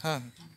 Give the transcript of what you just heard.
हाँ।